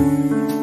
嗯。